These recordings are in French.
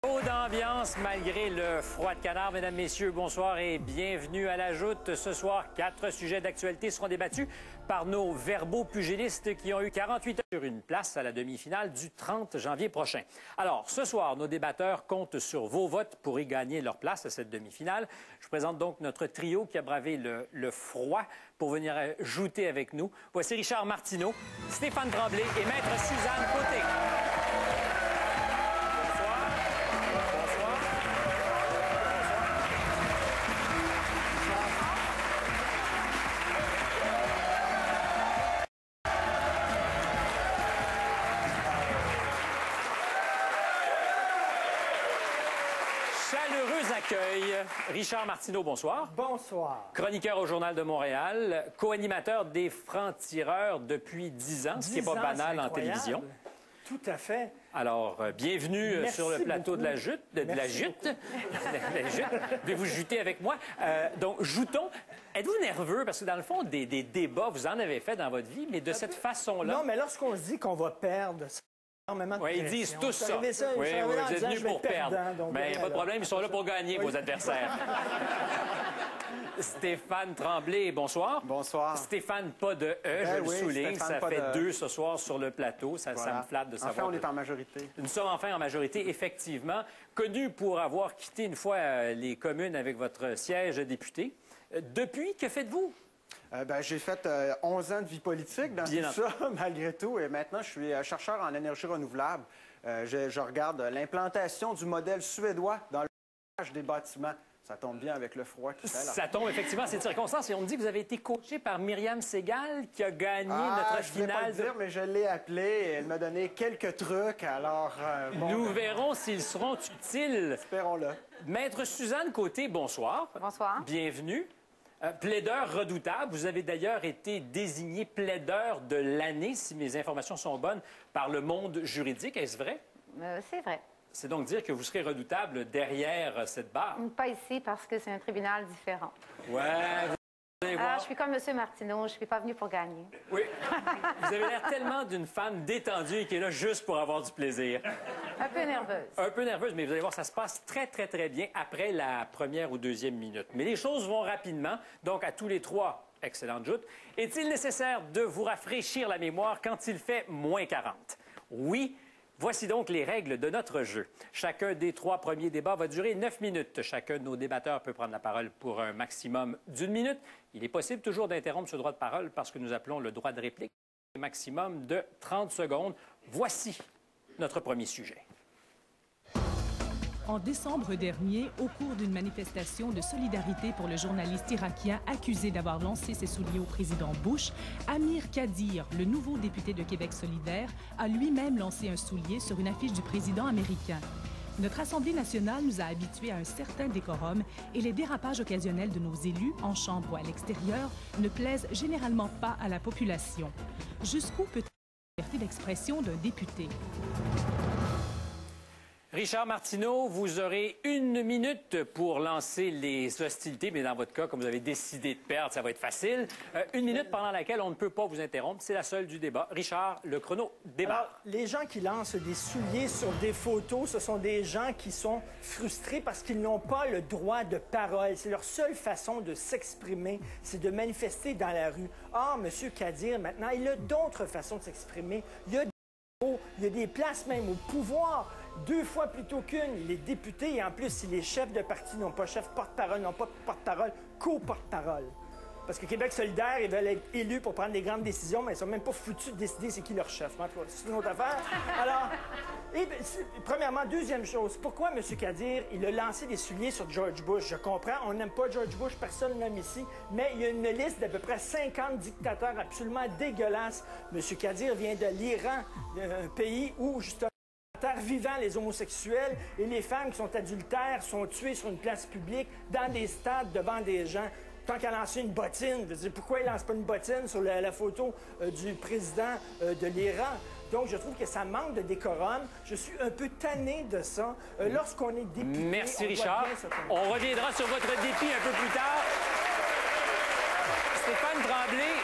Trop d'ambiance malgré le froid de canard. Mesdames, Messieurs, bonsoir et bienvenue à la joute. Ce soir, quatre sujets d'actualité seront débattus par nos verbaux pugilistes qui ont eu 48 heures sur une place à la demi-finale du 30 janvier prochain. Alors, ce soir, nos débatteurs comptent sur vos votes pour y gagner leur place à cette demi-finale. Je présente donc notre trio qui a bravé le, le froid pour venir jouter avec nous. Voici Richard Martineau, Stéphane Tremblay et Maître Suzanne Côté. Richard Martineau, bonsoir. Bonsoir. Chroniqueur au Journal de Montréal, co-animateur des Francs-Tireurs depuis 10 ans, ce qui n'est 10 pas ans, banal en télévision. Tout à fait. Alors, euh, bienvenue euh, Merci sur le plateau de la jute, de, de la jute. De la jute. Vous vous juter avec moi? Euh, donc, joutons. Êtes-vous nerveux? Parce que dans le fond, des, des débats, vous en avez fait dans votre vie, mais de cette façon-là. Non, mais lorsqu'on se dit qu'on va perdre, Oui, ils disent tous ça. oui, oui, vous êtes disant, venus pour perdre. perdant, donc, Mais il n'y a pas de problème, ils sont là pour gagner, vos adversaires. Stéphane Tremblay, bonsoir. Bonsoir. Stéphane, pas de E, je Ben le oui, souligne. Stéphane, ça fait de E. deux ce soir sur le plateau. Ça, ça me flatte de savoir. Enfin, on est en majorité. Nous sommes enfin en majorité, effectivement, connus pour avoir quitté une fois euh, les communes avec votre siège député. Euh, Depuis, que faites-vous? Euh, ben, j'ai fait euh, 11 ans de vie politique dans Bien tout ça, malgré tout. Et maintenant, je suis euh, chercheur en énergie renouvelable. Euh, je, je regarde euh, l'implantation du modèle suédois dans le chauffage des bâtiments. Ça tombe bien avec le froid qui fait là. Ça tombe effectivement à cette circonstance et on me dit que vous avez été coaché par Myriam Segal qui a gagné Ah, notre je voulais pas finale. le dire, mais je l'ai appelée et elle m'a donné quelques trucs. Alors, euh, bon, Nous ben, verrons s'ils seront utiles. espérons-le. Maître Suzanne Côté, bonsoir. Bonsoir. Bienvenue. Euh, plaideur redoutable. Vous avez d'ailleurs été désigné plaideur de l'année, si mes informations sont bonnes, par le monde juridique. Est-ce vrai? Euh, c'est vrai. C'est donc dire que vous serez redoutable derrière euh, cette barre? Pas ici parce que c'est un tribunal différent. Ouais, vous Ah, je suis comme M. Martineau, je suis pas venue pour gagner. Oui. Vous avez l'air tellement d'une femme détendue qui est là juste pour avoir du plaisir. Un peu nerveuse. Un peu nerveuse, mais vous allez voir, ça se passe très, très, très bien après la première ou deuxième minute. Mais les choses vont rapidement. Donc, à tous les trois, excellente joute. Est-il nécessaire de vous rafraîchir la mémoire quand il fait moins 40? Oui. Voici donc les règles de notre jeu. Chacun des trois premiers débats va durer neuf minutes. Chacun de nos débatteurs peut prendre la parole pour un maximum d'une minute. Il est possible toujours d'interrompre ce droit de parole parce que nous appelons le droit de réplique. Maximum de 30 secondes. Voici notre premier sujet. En décembre dernier, au cours d'une manifestation de solidarité pour le journaliste irakien accusé d'avoir lancé ses souliers au président Bush, Amir Kadir, le nouveau député de Québec solidaire, a lui-même lancé un soulier sur une affiche du président américain. Notre Assemblée nationale nous a habitués à un certain décorum et les dérapages occasionnels de nos élus, en chambre ou à l'extérieur, ne plaisent généralement pas à la population. Jusqu'où peut la liberté d'expression d'un député? Richard Martineau, vous aurez une minute pour lancer les hostilités, mais dans votre cas, comme vous avez décidé de perdre, ça va être facile. Euh, une minute pendant laquelle on ne peut pas vous interrompre. C'est la seule du débat. Richard, le chrono débat. Les gens qui lancent des souliers sur des photos, ce sont des gens qui sont frustrés parce qu'ils n'ont pas le droit de parole. C'est leur seule façon de s'exprimer, c'est de manifester dans la rue. Or, M. Kadir, maintenant, il a d'autres façons de s'exprimer. Il y a des places même au pouvoir, deux fois plutôt qu'une. Il est député et en plus, si les chefs de parti n'ont pas chef porte-parole, n'ont pas porte-parole, co-porte-parole. Parce que Québec solidaire, ils veulent être élus pour prendre des grandes décisions, mais ils sont même pas foutus de décider c'est qui leur chef. C'est une autre affaire. Alors, et, ben, premièrement, deuxième chose, pourquoi M. Kadir, il a lancé des souliers sur George Bush? Je comprends, on n'aime pas George Bush, personne n'aime ici, mais il y a une liste d'à peu près 50 dictateurs absolument dégueulasses. M. Kadir vient de l'Iran, un pays où, justement, vivant les homosexuels et les femmes qui sont adultères sont tuées sur une place publique, dans des stades, devant des gens. Tant qu'à lancer une bottine, je veux dire, pourquoi il lance pas une bottine sur la, la photo euh, du président euh, de l'Iran? Donc, je trouve que ça manque de décorum. Je suis un peu tanné de ça. Euh, Lorsqu'on est député, Merci, on Richard. On reviendra sur votre défi un peu plus tard. Stéphane Tremblay,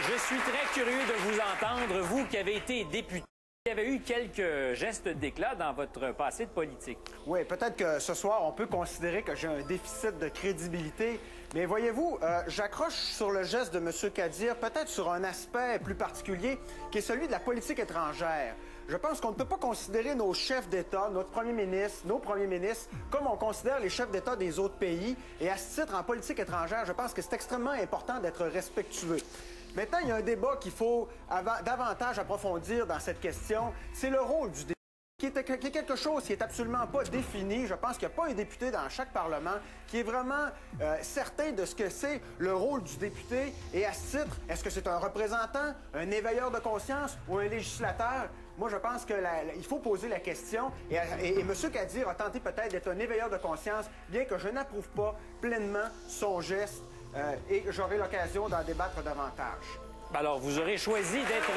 je suis très curieux de vous entendre, vous qui avez été député y avait eu quelques gestes d'éclat dans votre passé de politique. Oui, peut-être que ce soir, on peut considérer que j'ai un déficit de crédibilité. Mais voyez-vous, euh, j'accroche sur le geste de M. Kadir, peut-être sur un aspect plus particulier, qui est celui de la politique étrangère. Je pense qu'on ne peut pas considérer nos chefs d'État, notre premier ministre, nos premiers ministres, comme on considère les chefs d'État des autres pays. Et à ce titre, en politique étrangère, je pense que c'est extrêmement important d'être respectueux. Maintenant, il y a un débat qu'il faut davantage approfondir dans cette question. C'est le rôle du député qui est, quelque chose qui est absolument pas défini. Je pense qu'il n'y a pas un député dans chaque Parlement qui est vraiment euh, certain de ce que c'est le rôle du député. Et à ce titre, est-ce que c'est un représentant, un éveilleur de conscience ou un législateur? Moi, je pense qu'il faut poser la question. Et, et, M. Kadir a tenté peut-être d'être un éveilleur de conscience, bien que je n'approuve pas pleinement son geste. Euh, et j'aurai l'occasion d'en débattre davantage. Alors, vous aurez choisi d'être...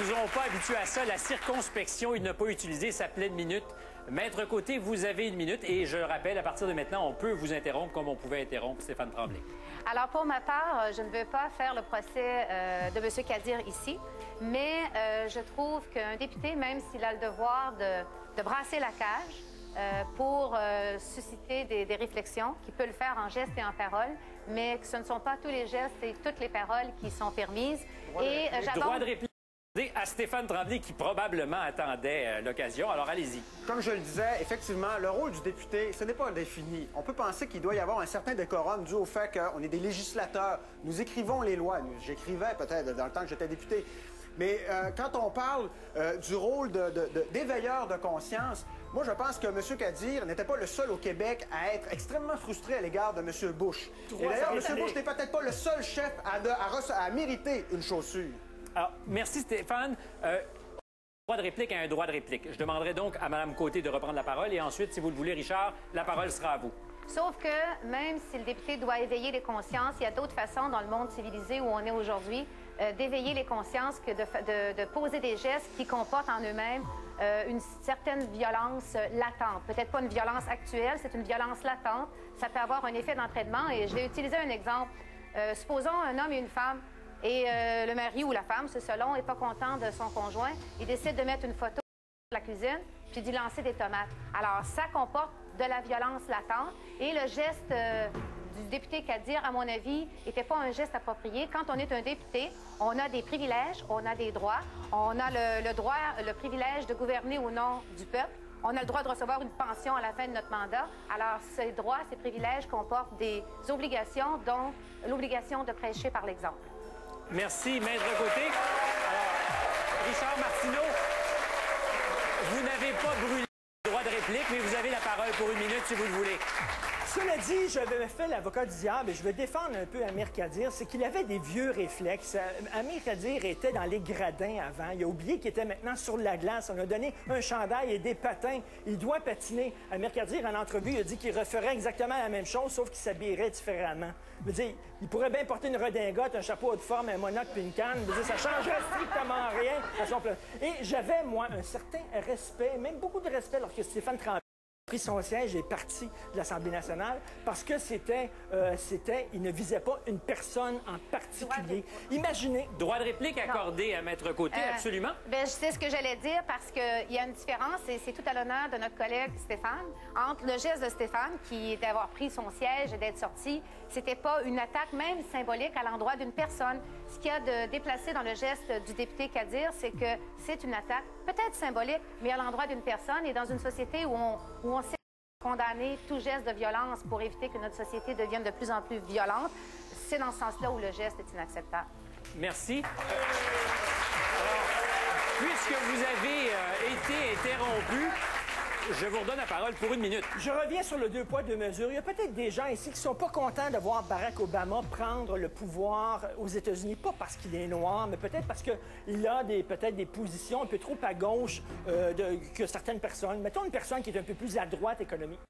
ne nous ont pas habitués à ça. La circonspection, il n'a pas utilisé sa pleine minute. Maître Côté, vous avez une minute et je rappelle, à partir de maintenant, on peut vous interrompre comme on pouvait interrompre Stéphane Tremblay. Alors, pour ma part, euh, je ne veux pas faire le procès euh, de M. Kadir ici, mais euh, je trouve qu'un député, même s'il a le devoir de, brasser la cage, pour susciter des, réflexions, qui peut le faire en gestes et en paroles, mais que ce ne sont pas tous les gestes et toutes les paroles qui sont permises. et Droit de réplique à Stéphane Tremblay qui probablement attendait euh, l'occasion. Alors allez-y. Comme je le disais, effectivement, le rôle du député, ce n'est pas indéfini. On peut penser qu'il doit y avoir un certain décorum dû au fait qu'on est des législateurs. Nous écrivons les lois. J'écrivais peut-être dans le temps que j'étais député. Mais euh, quand on parle euh, du rôle d'éveilleur de, de, conscience, moi, je pense que M. Kadir n'était pas le seul au Québec à être extrêmement frustré à l'égard de M. Bush. Et d'ailleurs, M. Bush n'est peut-être pas le seul chef à, à mériter une chaussure. Alors, merci Stéphane. Euh, droit de réplique à un droit de réplique. Je demanderai donc à Mme Côté de reprendre la parole et ensuite, si vous le voulez, Richard, la parole sera à vous. Sauf que même si le député doit éveiller les consciences, il y a d'autres façons dans le monde civilisé où on est aujourd'hui euh, d'éveiller les consciences que de, poser des gestes qui comportent en eux-mêmes euh, une certaine violence latente. Peut-être pas une violence actuelle, c'est une violence latente. Ça peut avoir un effet d'entraînement et je vais utiliser un exemple. supposons un homme et une femme et euh, le mari ou la femme, c'est selon, n'est pas content de son conjoint. Il décide de mettre une photo de la cuisine puis d'y lancer des tomates. Alors, ça comporte de la violence latente. Et le geste euh, du député Kadir, à mon avis, n'était pas un geste approprié. Quand on est un député, on a des privilèges, on a des droits. On a le, droit, le privilège de gouverner au nom du peuple. On a le droit de recevoir une pension à la fin de notre mandat. Alors, ces droits, ces privilèges comportent des obligations, dont l'obligation de prêcher par l'exemple. Merci, Maître Côté. Alors, Richard Martineau, vous n'avez pas brûlé le droit de réplique, mais vous avez la parole pour une minute si vous le voulez. Cela dit, je vais l'avocat du diable et je vais défendre un peu Amir Kadir. C'est qu'il avait des vieux réflexes. Euh, Amir Kadir était dans les gradins avant. Il a oublié qu'il était maintenant sur la glace. On a donné un chandail et des patins. Il doit patiner. Amir Kadir, en entrevue, il a dit qu'il referait exactement la même chose, sauf qu'il s'habillerait différemment. Je dire, il pourrait bien porter une redingote, un chapeau de forme, un monocle puis une canne. Je dire, ça changerait strictement rien à son plan. Et j'avais, moi, un certain respect, même beaucoup de respect lorsque Stéphane Tremblay pris son siège et est parti de l'Assemblée nationale parce que c'était, euh, c'était, il ne visait pas une personne en particulier. Imaginez. Droit de réplique accordé à Maître Côté, euh, absolument. Ben, je sais ce que j'allais dire parce qu'il y a une différence, et c'est tout à l'honneur de notre collègue Stéphane, entre le geste de Stéphane, qui est d'avoir pris son siège et d'être sorti, c'était pas une attaque même symbolique à l'endroit d'une personne. Ce qu'il y a de déplacé dans le geste du député Kadir, c'est que c'est une attaque peut-être symbolique, mais à l'endroit d'une personne et dans une société où on, où on sait condamner tout geste de violence pour éviter que notre société devienne de plus en plus violente, c'est dans ce sens-là où le geste est inacceptable. Merci. puisque vous avez euh, été interrompu, je vous redonne la parole pour une minute. Je reviens sur le deux poids, deux mesures. Il y a peut-être des gens ici qui sont pas contents de voir Barack Obama prendre le pouvoir aux États-Unis, pas parce qu'il est noir, mais peut-être parce qu'il a peut-être des positions un peu trop à gauche euh, que certaines personnes. Mettons une personne qui est un peu plus à droite économique.